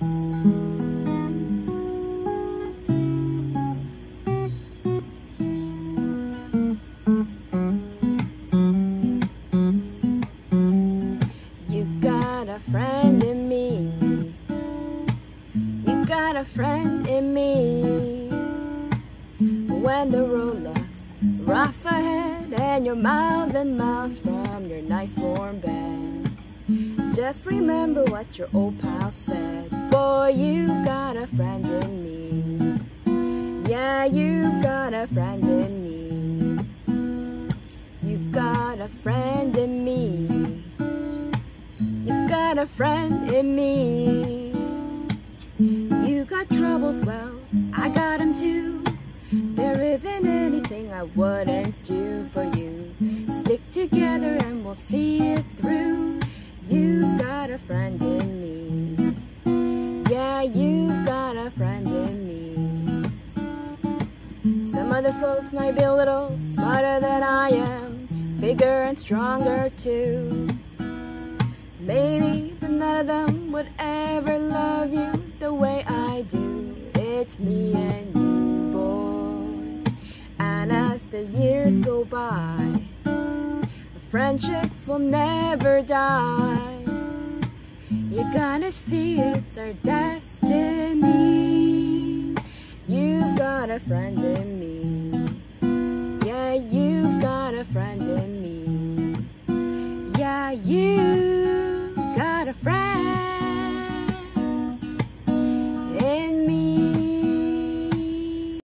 You got a friend in me. You got a friend in me. When the road looks rough ahead and you're miles and miles from your nice warm bed, just remember what your old pal said. Boy, you got a friend in me. Yeah, you've got a friend in me. You've got a friend in me. You've got a friend in me. You got troubles, well, I got 'em too. There isn't anything I wouldn't do for you. Stick together and we'll see it through. You've got a friend Some other folks might be a little smarter than I am, bigger and stronger too. Maybe, but none of them would ever love you the way I do. It's me and you, boy. And as the years go by, friendships will never die. You're gonna see it's our destiny. You've got a friend in me. you.